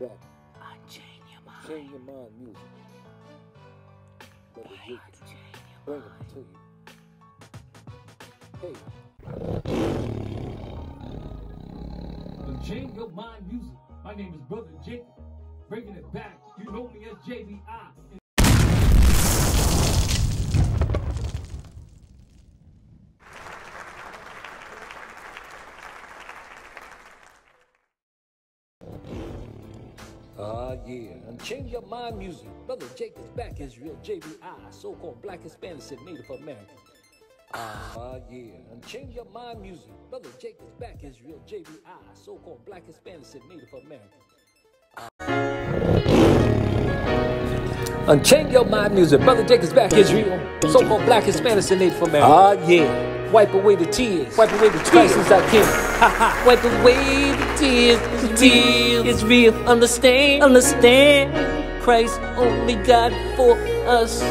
back. Unchain your mind. Change your mind music. Brother Boy, Jacob, unchain your bring it to you. Hey, Unchain Your Mind Music. My name is Brother Jacob. Bringing it back. You know me as JBI. Ah, yeah. And change your mind music. Brother Jake is back, Israel JBI, so called Black Hispanics and Native Americans. Ah, yeah. And change your mind music. Brother Jake is back, Israel JBI, so called Black Hispanics and Native Americans. Unchain your mind music. Brother Jake is back, Israel. So called Black Hispanics and Native Americans. Ah, yeah. Wipe away the tears. Wipe away the tears. Christ is our King. Ha ha. Wipe away the tears, the tears. It's real. Understand, understand. Christ only God for us.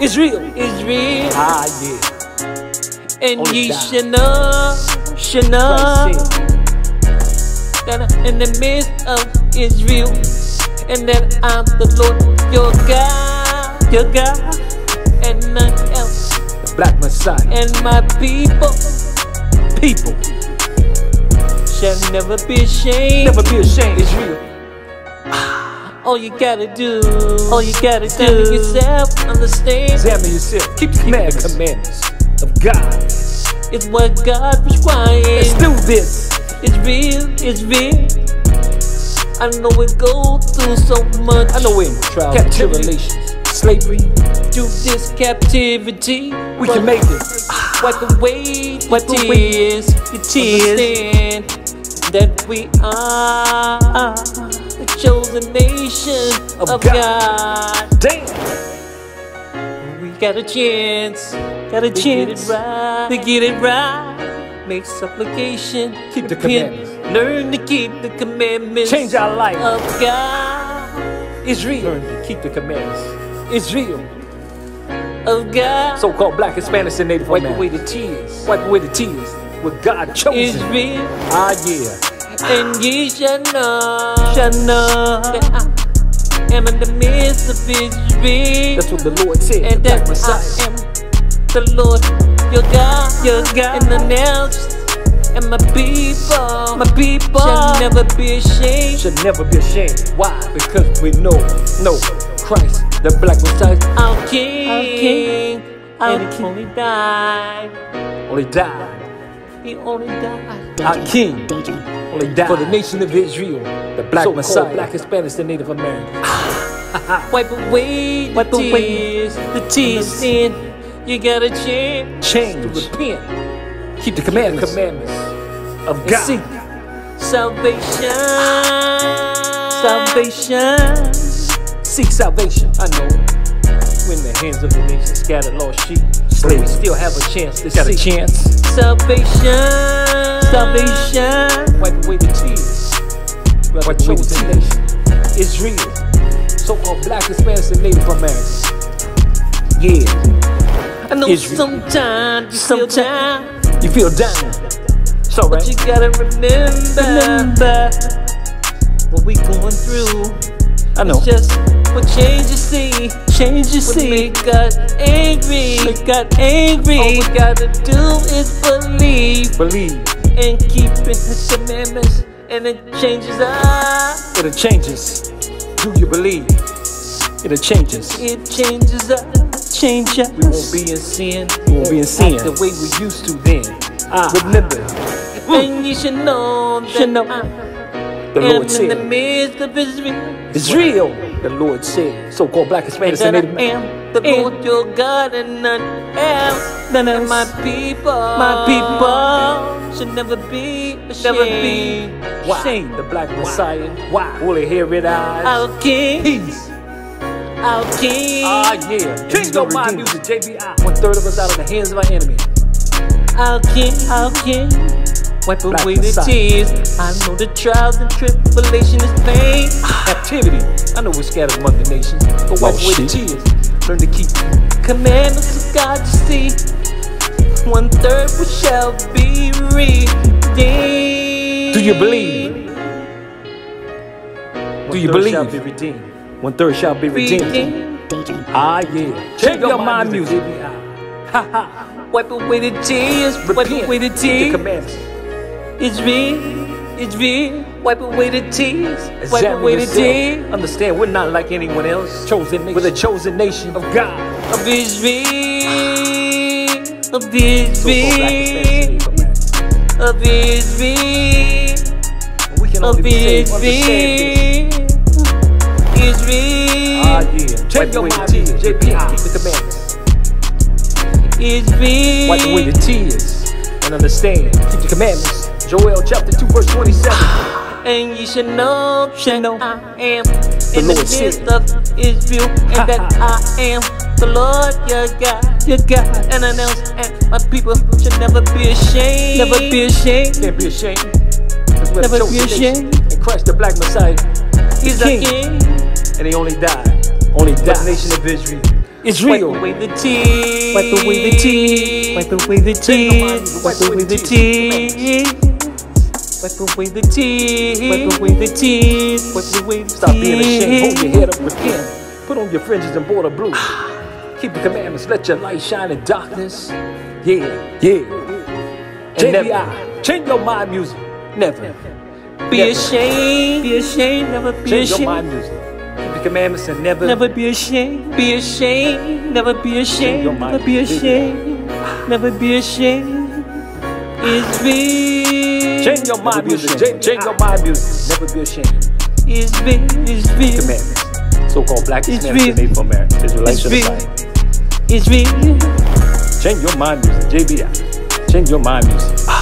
Israel. Is real. Ah, yeah. And Only ye should know, should know that I'm in the midst of Israel, and that I'm the Lord your God, your God, and none Black Messiah. And my people people. shall never be ashamed. Never be ashamed. Israel. All you gotta do, all you gotta do, yourself understand. Examine yourself. Keep the commandments. commandments of God. It's what God requires. Let's do this. It's real, it's real. I know we go through so much. I know we're in trials tribulations. Slavery. through this captivity. We can make it. Wipe away the Wipe tears, the tears. That we are the chosen nation Of of, God. God. Damn. We got a chance, got a To get chance it right. to get it right. Make supplication, Keep the commandments. learn to keep the commandments Change our life. of God, Israel. Learn to keep the commandments. Israel. of God. So-called Black Hispanics and Native wipe away the tears. Wipe away the tears. With God chosen. Israel. Ah, yeah. And ye shall know, shall know that I am in the midst of Israel, That's what the Lord said. and that. I am the Lord, your God, your God, and the nails, and my people, my people shall never be ashamed. should never be ashamed. Why? Because we know, know Christ, the Black Messiah, Our King, Our King, our and King. only died, only died. he only died. Our King only died for the nation of Israel, the Black So-called Messiah, Black Hispanics and Native Americans. Wipe away the Wipe away tears, the tears, sin. You got a chance Change, to repent. keep the commandments, commandments of and God. seek salvation. Salvation. Seek salvation. I know. We're in the hands of the nation, scattered lost sheep. But we still have a chance to Got a chance. Salvation. Salvation. Wipe away the tears. Wipe away the tears. Israel. So-called Black Hispanics and Native Americans. Yeah. I know Israel. sometimes you sometimes, You feel down. It's alright. but you gotta remember, remember what we going through. I know. It's just what change you see, change you see. Make God angry, make God angry. All we gotta do is believe Believe. and keeping His commandments, and it changes us. It'll changes. Do you believe? It'll changes. It changes us, change us. We won't be in sin. We won't be in sin. The way we used to then. Ah. Remember. And you should know that Should know. The Lord in the said. midst of Israel. Israel. The Lord said. So-called Black Hispanics and I Native Americans. am the Lord your God and none else. None And my people, My people should never be ashamed. Never be Shame the Black Messiah. Why? Woolly hair, red eyes. Our King, Peace. our King, Ah, yeah. Change your mind, music, JBI. One third of us out of the hands of our enemy. our King, our King. Wipe away the tears. I know the trials and tribulation is pain. Captivity. I know we're scattered among the nations. But wipe Lost away the tears. Learn to keep. Commandments of God to see. One third we shall be redeemed. Do you believe? Do you believe? One third Shall be redeemed. One third shall be redeemed. Ah, yeah. Check your mind, music. Ha ha. Wipe away the tears. Wipe away the tears. The. It's real. It's real. Wipe away the tears. Wipe away the yourself. tears. Understand, we're not like anyone else. Chosen nation. We're the chosen nation of God. Of His real. Of His So called black Hispanic real. Americans. Of His real. We can Of only be saved. His Understand this. real. Is real. Ah, yeah. Wipe your mind, the music. tears. JP, keep the commandments. Is real. Wipe away the tears and understand. Keep the commandments. Joel chapter 2, verse 27. And you should know, should know I am The in the Lord said. midst of Israel, and that I am the Lord your God, your God. And I know, and my people should never be ashamed, never be ashamed. Can't be ashamed. 'Cause we're Never be ashamed. And Christ the black Messiah. He's a king. king. And he only died. Only died. The nation of Israel. It's Wipe real. away the tears. Wipe away the tears. Wipe away the tears. Wipe away the tears. Wipe away the tears. Wipe away the tears. Wipe away the tears. Stop being ashamed. Hold your head up, repent. Put on your fringes and border blue. Keep the commandments. Let your light shine in darkness. Yeah, yeah. And JBI. never change your mind music. Never. Be Never. ashamed, be ashamed, never be Change your ashamed. mind music. Keep the commandments and never. Never be ashamed, be ashamed, never be ashamed, never be ashamed, never be ashamed. It's real, Change your mind music. Change, change your mind music. Never be ashamed. it's real, it's real, Commandments. So-called black It's and Native Americans. Israelites It's of the real. Bible. it's. Change your mind music. JBI. Change your mind music.